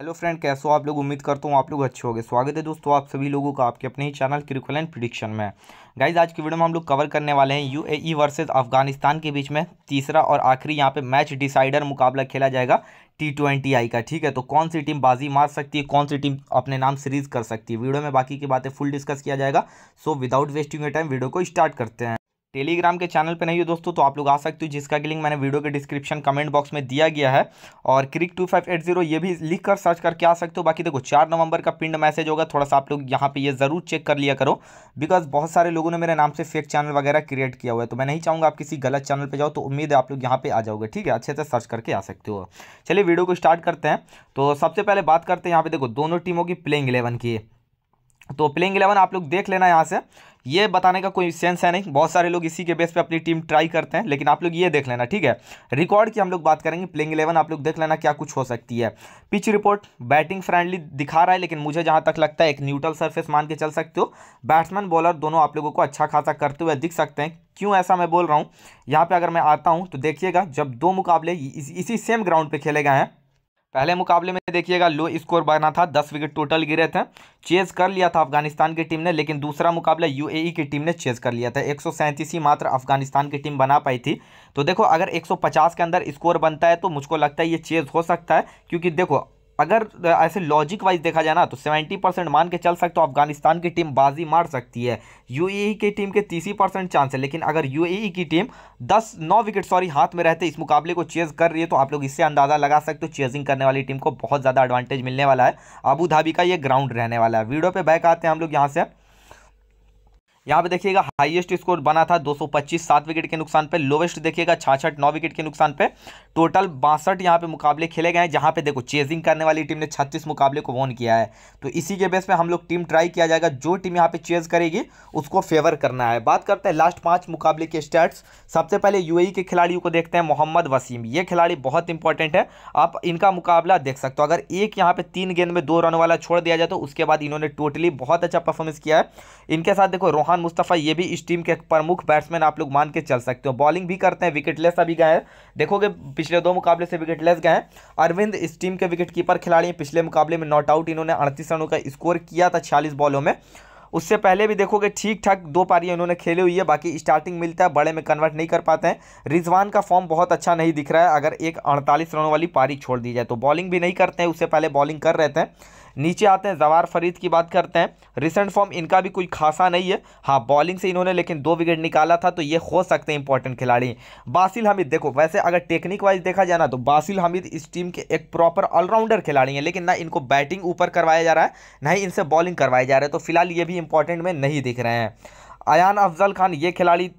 Hello friend, कैसे हो आप लोग? उम्मीद करता हूँ आप लोग अच्छे होंगे। स्वागत है दोस्तों आप सभी लोगों का आपके अपने ही चैनल क्रिकुल एंड प्रिडिक्शन में। गाइज़ आज की वीडियो में हम लोग कवर करने वाले हैं यूएई वर्सेस अफ़गानिस्तान के बीच में तीसरा और आखिरी यहाँ पे मैच डिसाइडर मुकाबला खेला जाएगा टी ट्वेंटी आई का, ठीक है? तो कौन सी टीम बाजी मार सकती है? कौन सी टीम अपने नाम सीरीज़ कर सकती है? वीडियो में बाकी की बातें फुल डिस्कस किया जाएगा। So without wasting time video को स्टार्ट करते हैं। टेलीग्राम के चैनल पे नहीं हो दोस्तों तो आप लोग आ सकते हो, जिसका कि लिंक मैंने वीडियो के डिस्क्रिप्शन कमेंट बॉक्स में दिया गया है। और क्रिक टू फाइव एट ज़ीरो ये भी लिख कर सर्च करके आ सकते हो। बाकी देखो, चार नवंबर का पिंड मैसेज होगा, थोड़ा सा आप लोग यहाँ पे ये ज़रूर चेक कर लिया करो। बिकॉज़ बहुत सारे लोगों ने मेरे नाम से फेक चैनल वगैरह क्रिएट किया हुआ है तो मैं नहीं चाहूँगा आप किसी गलत चैनल पर जाओ तो उम्मीद है आप लोग यहाँ पे आ जाओगे। ठीक है, अच्छे से सर्च करके आ सकते हो। चलिए वीडियो को स्टार्ट करते हैं। तो सबसे पहले बात करते हैं यहाँ पे, देखो, दोनों टीमों की प्लेइंग इलेवन की। तो प्लेइंग इलेवन आप लोग देख लेना यहाँ से। ये बताने का कोई सेंस है नहीं। बहुत सारे लोग इसी के बेस पे अपनी टीम ट्राई करते हैं, लेकिन आप लोग ये देख लेना, ठीक है? रिकॉर्ड की हम लोग बात करेंगे प्लेइंग इलेवन आप लोग देख लेना क्या कुछ हो सकती है। पिच रिपोर्ट बैटिंग फ्रेंडली दिखा रहा है, लेकिन मुझे जहाँ तक लगता है एक न्यूट्रल सर्फेस मान के चल सकते हो। बैट्समैन बॉलर दोनों आप लोगों को अच्छा खासा करते हुए दिख सकते हैं। क्यों ऐसा मैं बोल रहा हूँ? यहाँ पर अगर मैं आता हूँ तो देखिएगा, जब दो मुकाबले इसी सेम ग्राउंड पर खेले गए हैं पहले मुकाबले में देखिएगा, लो स्कोर बना था, दस विकेट टोटल गिरे थे, चेज कर लिया था अफ़गानिस्तान की टीम ने, लेकिन दूसरा मुकाबला यूएई की टीम ने चेज कर लिया था। एक सौ सैंतीस ही मात्र अफ़गानिस्तान की टीम बना पाई थी। तो देखो, अगर 150 के अंदर स्कोर बनता है तो मुझको लगता है ये चेज हो सकता है, क्योंकि देखो अगर ऐसे लॉजिक वाइज देखा जाए ना तो सेवेंटी परसेंट मान के चल सकते हो, अफ़गानिस्तान की टीम बाजी मार सकती है। यूएई की टीम के तीसरी परसेंट चांस है, लेकिन अगर यूएई की टीम दस नौ विकेट सॉरी हाथ में रहते, इस मुकाबले को चेज कर रही है तो आप लोग इससे अंदाज़ा लगा सकते हो चेजिंग करने वाली टीम को बहुत ज़्यादा एडवांटेज मिलने वाला है। अबू धाबी का ये ग्राउंड रहने वाला है। वीडियो पर बैक आते हैं हम लोग यहाँ से। यहाँ पे देखिएगा हाईएस्ट स्कोर बना था 225 सात विकेट के नुकसान पे लोवेस्ट देखिएगा छाछठ, नौ विकेट के नुकसान पे। टोटल बासठ यहाँ पे मुकाबले खेले गए हैं, जहाँ पे देखो चेजिंग करने वाली टीम ने 36 मुकाबले को वोन किया है। तो इसी के बेस पे हम लोग टीम ट्राई किया जाएगा, जो टीम यहाँ पे चेज करेगी, उसको फेवर करना है। बात करते हैं लास्ट पाँच मुकाबले के स्टैट्स सबसे पहले यू के खिलाड़ियों को देखते हैं, मोहम्मद वसीम। ये खिलाड़ी बहुत इंपॉर्टेंट है, आप इनका मुकाबला देख सकते हो। अगर एक यहाँ पे तीन गेंद में दो रन वाला छोड़ दिया जाए तो उसके बाद इन्होंने टोटली बहुत अच्छा परफॉर्मेंस किया है। इनके साथ देखो रोहान मुस्तफ़ा, ये भी इस टीम के प्रमुख बैट्समैन आप लोग मान के चल सकते हो। बॉलिंग भी करते हैं विकेटलेस अभी गए हैं। देखोगे, पिछले दो मुकाबले से विकेटलेस गए हैं। अरविंद इस टीम के विकेट कीपर खिलाड़ी हैं। पिछले मुकाबले में नॉट आउट इन्होंने अड़तीस रनों का स्कोर किया था छियालीस बॉलों में। उससे पहले भी देखोगे ठीक ठाक दो पारियाँ इन्होंने खेली हुई है, बाकी स्टार्टिंग मिलता है, बड़े में कन्वर्ट नहीं कर पाते हैं। रिजवान का फॉर्म बहुत अच्छा नहीं दिख रहा है, अगर एक अड़तालीस रनों वाली पारी छोड़ दी जाए तो बॉलिंग भी नहीं करते हैं, उससे पहले बॉलिंग कर रहे थे। नीचे आते हैं जवार फरीद की बात करते हैं। रिसेंट फॉर्म इनका भी कोई खासा नहीं है। हाँ बॉलिंग से इन्होंने लेकिन दो विकेट निकाला था तो ये हो सकते हैं इंपॉर्टेंट खिलाड़ी। बासिल हमीद, देखो, वैसे अगर टेक्निक वाइज देखा जाए ना तो बासिल हमीद इस टीम के एक प्रॉपर ऑलराउंडर खिलाड़ी हैं, लेकिन ना इनको बैटिंग ऊपर करवाया जा रहा है, ना ही इनसे बॉलिंग करवाया जा रहा है तो फ़िलहाल ये भी इंपॉर्टेंट में नहीं दिख रहे हैं। अयान अफजल खान, ये खिलाड़ी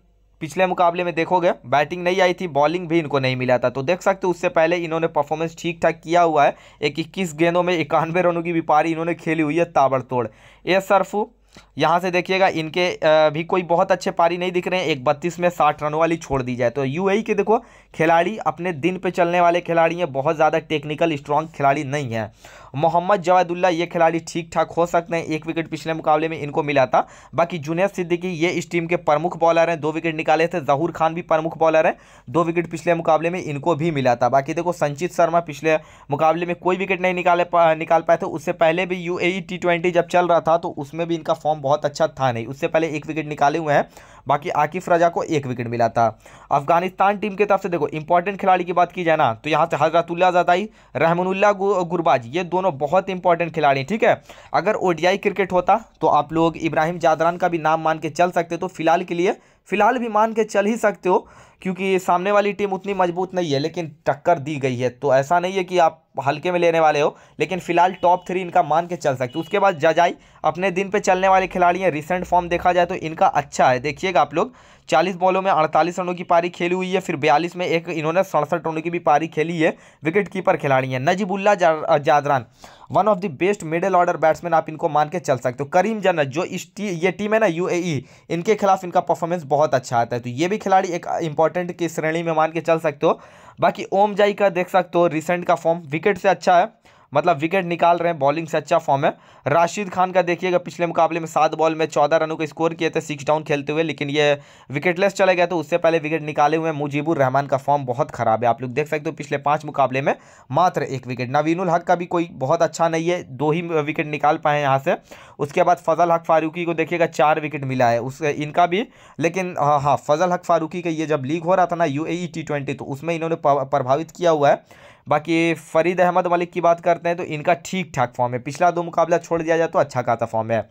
पिछले मुकाबले में देखोगे, बैटिंग नहीं आई थी, बॉलिंग भी इनको नहीं मिला था। तो देख सकते उससे पहले इन्होंने परफॉर्मेंस ठीक ठाक किया हुआ है। एक इक्कीस गेंदों में इक्यानवे रनों की व्यापारी पारी इन्होंने खेली हुई है ताबड़तोड़। ए सरफू यहाँ से देखिएगा, इनके भी कोई बहुत अच्छे पारी नहीं दिख रहे हैं। एक बत्तीस में साठ रन वाली छोड़ दी जाए। तो यूएई के देखो, खिलाड़ी अपने दिन पे चलने वाले खिलाड़ी हैं। बहुत ज़्यादा टेक्निकल स्ट्रॉन्ग खिलाड़ी नहीं है। मोहम्मद जवादुल्ला ये खिलाड़ी ठीक ठाक हो सकते हैं। एक विकेट पिछले मुकाबले में इनको मिला था। बाकी जुनेद सिद्दीकी ये इस टीम के प्रमुख बॉलर हैं। दो विकेट निकाले थे। जहूर खान भी प्रमुख बॉलर है। दो विकेट पिछले मुकाबले में इनको भी मिला था। बाकी देखो, संचित शर्मा पिछले मुकाबले में कोई विकेट नहीं निकाले निकाल पाए थे। उससे पहले भी यू टी जब चल रहा था तो उसमें भी इनका फॉर्म बहुत अच्छा था नहीं। उससे पहले एक विकेट निकाले हुए हैं। बाकी आकिफ रजा को एक विकेट मिला था। अफ़गानिस्तान टीम की तरफ़ से देखो इंपॉर्टेंट खिलाड़ी की बात की जाए ना तो यहाँ से हजरतुल्ला जदाई रहमनुल्ला गुरबाज, ये दोनों बहुत इंपॉर्टेंट खिलाड़ी ठीक है? अगर ओडीआई क्रिकेट होता तो आप लोग इब्राहिम जादरान का भी नाम मान के चल सकते तो फ़िलहाल के लिए, फ़िलहाल भी मान के चल ही सकते हो। क्योंकि सामने वाली टीम उतनी मज़बूत नहीं है, लेकिन टक्कर दी गई है। तो ऐसा नहीं है कि आप हल्के में लेने वाले हो, लेकिन फ़िलहाल टॉप थ्री इनका मान के चल सकते उसके बाद जजाई, अपने दिन पे चलने वाले खिलाड़ी हैं रिसेंट फॉर्म देखा जाए तो इनका अच्छा है। देखिएगा आप लोग, चालीस बॉलों में अड़तालीस रनों की पारी खेली हुई है, फिर बयालीस में एक इन्होंने सड़सठ रनों की भी पारी खेली है विकेट कीपर खिलाड़ी हैं। Najibullah Zadran one of the best middle order batsman आप इनको मान के चल सकते हो। करीम जन्नत, जो इस टी, ये टीम है ना यूएई इनके खिलाफ इनका परफॉर्मेंस बहुत अच्छा आता है। तो ये भी खिलाड़ी एक इंपॉर्टेंट की श्रेणी में मान के चल सकते हो। बाकी ओम जाई का देख सकते हो रिसेंट का फॉर्म विकेट से अच्छा है। मतलब विकेट निकाल रहे हैं बॉलिंग से अच्छा फॉर्म है। राशिद खान का देखिएगा, पिछले मुकाबले में सात बॉल में चौदह रनों का स्कोर किए थे सिक्स डाउन खेलते हुए, लेकिन ये विकेटलेस चले गए तो उससे पहले विकेट निकाले हुए मुजीबुर रहमान का फॉर्म बहुत खराब है। आप लोग देख सकते हो, पिछले पाँच मुकाबले में मात्र एक विकेट नवीनुल हक का भी कोई बहुत अच्छा नहीं है, दो ही विकेट निकाल पाए हैं यहाँ से। उसके बाद फजल हक फारूकी को देखिएगा, चार विकेट मिला है, उस, इनका भी। लेकिन हाँ हाँ फजल हक फारूकी का ये जब लीग हो रहा था ना यू ए टी ट्वेंटी तो उसमें इन्होंने प्रभावित किया हुआ है। बाकी फरीद अहमद मलिक की बात करते हैं तो इनका ठीक ठाक फॉर्म है। पिछला दो मुकाबला छोड़ दिया जाए तो अच्छा खासा फॉर्म है।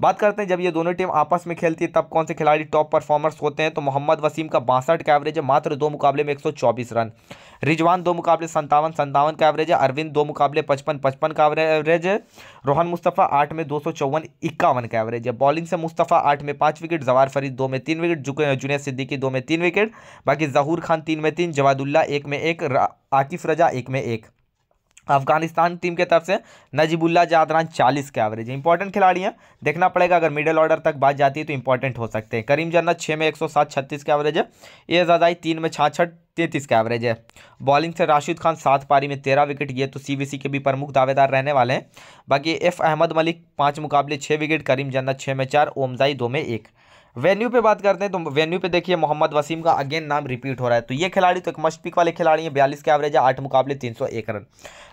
बात करते हैं, जब ये दोनों टीम आपस में खेलती है, तब कौन से खिलाड़ी टॉप परफॉर्मर्स होते हैं? तो मोहम्मद वसीम का बासठ का एवरेज है, मात्र दो मुकाबले में एक सौ चौबीस रन। रिजवान दो मुकाबले संतावन संतावन का एवरेज है, अरविंद दो मुकाबले पचपन पचपन का एवरेज है। रोहन मुस्तफ़ा आठ में दो सौ चौवन, इक्यावन का एवरेज है। बॉलिंग से मुस्तफ़ा आठ में पाँच विकेट जवार फरीद दो में तीन विकेट जुनेद सिद्दीकी दो में तीन विकेट बाकी जहूर खान तीन में तीन, जवादुल्ला एक में एक आकिफ रजा एक में एक। अफ़गानिस्तान टीम के तरफ़ से नजीबुल्ला जादरान चालीस के एवरेज इंपॉर्टेंट खिलाड़ी हैं। देखना पड़ेगा, अगर मिडिल ऑर्डर तक बात जाती है तो इंपॉर्टेंट हो सकते हैं। करीम जन्नत छः में एक सौ सात, छत्तीस का एवरेज है। ए जदाई तीन में छाछठ, तैंतीस का एवरेज है। बॉलिंग से राशिद खान सात पारी में तेरह विकेट ये तो सीबीसी के भी प्रमुख दावेदार रहने वाले हैं। बाकी एफ़ अहमद मलिक पाँच मुकाबले छः विकेट करीम जन्नत छः में चार, ओमजाई दो में एक। वेन्यू पे बात करते हैं तो वेन्यू पे देखिए मोहम्मद वसीम का अगेन नाम रिपीट हो रहा है। तो ये खिलाड़ी तो एक मस्ट पिक वाले खिलाड़ी हैं, बयालीस के एवरेज है, आठ मुकाबले, तीन सौ एक रन।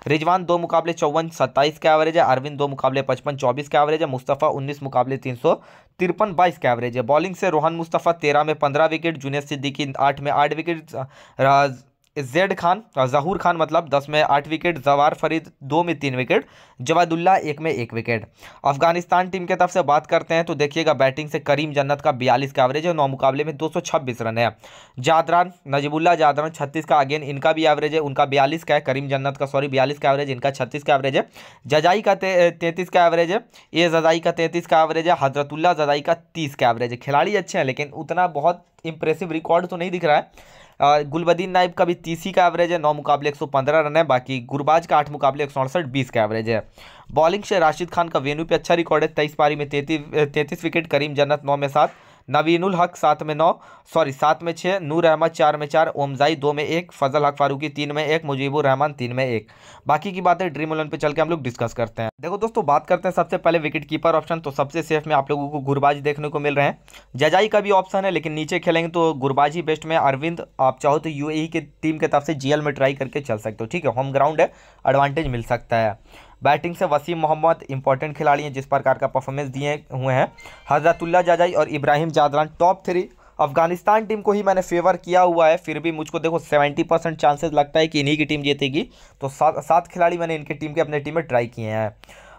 रिजवान दो मुकाबले, चौवन, सत्ताईस का एवरेज है, अरविंद दो मुकाबले, पचपन, चौबीस का एवरेज है, मुस्तफ़ा उन्नीस मुकाबले, तीन सौ तिरपन, बाईस का एवरेज है। बॉलिंग से रोहन मुस्तफ़ा तेरह में पंद्रह विकेट जूनियर सिद्दीकी आठ में आठ विकेट जेड खान जहूर खान मतलब दस में आठ विकेट, जवार फरीद दो में तीन विकेट जवादुल्ला एक में एक विकेट। अफ़गानिस्तान टीम के तरफ़ से बात करते हैं तो देखिएगा बैटिंग से करीम जन्नत का बयालीस का एवरेज है, नौ मुकाबले में दो सौ छब्बीस रन है। जादरान, नजीबुल्ला जादरान छत्तीस का अगेन इनका भी एवरेज है, उनका बयालीस का है, करीम जन्नत का सॉरी बयालीस का एवरेज, इनका छत्तीस का एवरेज है। जजाई का तैंतीस का एवरेज है, ए जजाई का तैंतीस का एवरेज है, हजरतुल्ला जजाई का तीस का एवरेज है। खिलाड़ी अच्छे हैं, लेकिन उतना बहुत इंप्रेसिव रिकॉर्ड तो नहीं दिख रहा है। गुलबदीन नाइब का भी तीसी का एवरेज है, नौ मुकाबले एक सौ पंद्रह रन है, बाकी गुरबाज का आठ मुकाबले एक सौ का एवरेज है। बॉलिंग से राशिद खान का वेन्यू पे अच्छा रिकॉर्ड है, तेईस पारी में तैंतीस विकेट करीम जन्नत नौ में सात। नवीनुल हक सात में नौ, सॉरी, सात में छः नूर अहमद चार में चार, ओमजाई दो में एक, फजल हक फारूकी तीन में एक, मुजीबुर रहमान तीन में एक। बाकी की बातें ड्रीम इलेवन पे चल के हम लोग डिस्कस करते हैं। देखो दोस्तों, बात करते हैं सबसे पहले विकेट कीपर ऑप्शन तो सबसे सेफ़ में आप लोगों को गुरबाज देखने को मिल रहे हैं। जजाई का भी ऑप्शन है, लेकिन नीचे खेलेंगे तो गुरबाजी बेस्ट में अरविंद, आप चाहो तो यू के टीम के तरफ़ से जीएल में ट्राई करके चल सकते हो। ठीक है, होम ग्राउंड है, एडवांटेज मिल सकता है। बैटिंग से वसीम मोहम्मद इंपॉर्टेंट खिलाड़ी हैं, जिस प्रकार का परफॉर्मेंस दिए हुए हैं। हजरतुल्ला जाजाई और Ibrahim Zadran top three Afghanistan team को ही मैंने फेवर किया हुआ है, फिर भी मुझको देखो सेवेंटी परसेंट चांसेस लगता है कि इन्हीं की टीम जीतेगी। तो सात सात खिलाड़ी मैंने इनके टीम के अपने टीम में ट्राई किए हैं।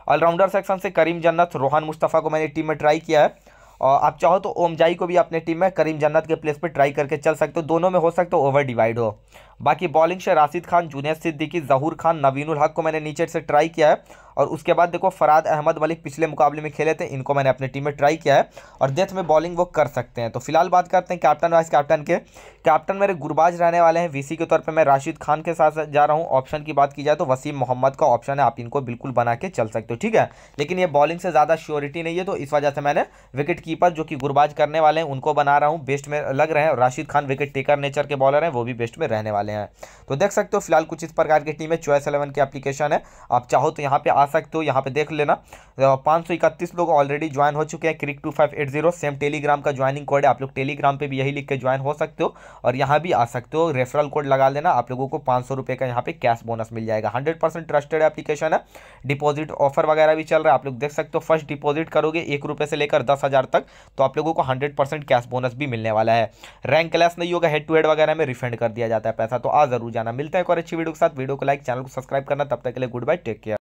ऑलराउंडर सेक्शन से करीम जन्नत, रोहान मुस्तफ़ा को मैंने टीम में ट्राई किया है। और आप चाहो तो ओमजाई को भी अपने टीम में करीम जन्नत के प्लेस पर ट्राई करके चल सकते हो। दोनों में हो सकते हो ओवर डिवाइड हो। बाकी बॉलिंग से राशिद खान जूनियर सिद्दीकी, जहूर खान, नवीनुल हक को मैंने नीचे से ट्राई किया है। और उसके बाद देखो, फराद अहमद मलिक पिछले मुकाबले में खेले थे, इनको मैंने अपने टीम में ट्राई किया है और डेथ में बॉलिंग वो कर सकते हैं। तो फ़िलहाल बात करते हैं कैप्टन वाइस कैप्टन के। कैप्टन मेरे गुरबाज रहने वाले हैं वीसी के तौर पर मैं राशिद खान के साथ जा रहा हूँ। ऑप्शन की बात की जाए तो वसीम मोहम्मद का ऑप्शन है, आप इनको बिल्कुल बना के चल सकते हो, ठीक है? लेकिन ये बॉलिंग से ज़्यादा श्योरिटी नहीं है तो इस वजह से मैंने विकेट कीपर जो कि गुरबाज करने वाले हैं, उनको बना रहा हूँ। बेस्ट में लग रहे हैं Rashid Khan wicket taker nature के बॉलर हैं, वो भी बेस्ट में रहने वाले हैं। तो देख सकते हो, फ़िलहाल कुछ इस प्रकार की टीम है चॉइस एलेवन की एप्लीकेशन है। आप चाहो तो यहाँ पे आ सकते हो, यहाँ पे देख लेना। पाँच सौ इकतीस लोग ऑलरेडी ज्वाइन हो चुके हैं crick two five eight zero same Telegram का ज्वाइनिंग कोड है। आप लोग टेलीग्राम पे भी यही लिख के ज्वाइन हो सकते हो और यहाँ भी आ सकते हो। रेफरल कोड लगा लेना, आप लोगों को पाँच सौ रुपये का यहाँ पे कैश बोनस मिल जाएगा। हंड्रेड परसेंट ट्रस्टेड एप्लीकेशन है। डिपॉजिट ऑफ़र वगैरह भी चल रहा है, आप लोग देख सकते हो। फ़र्स्ट डिपॉजिट करोगे एक रुपये से लेकर दस हज़ार तक तो आप लोगों को हंड्रेड परसेंट कैश बोनस भी मिलने वाला है। रैंक क्लास नहीं होगा हेड टू हेड वगैरह में रिफंड कर दिया जाता है पैसा तो आ ज़रूर जाना। मिलता है और अच्छी वीडियो के साथ। वीडियो को लाइक चैनल को सब्सक्राइब करना। तब तक के लिए गुड बाय टेक केयर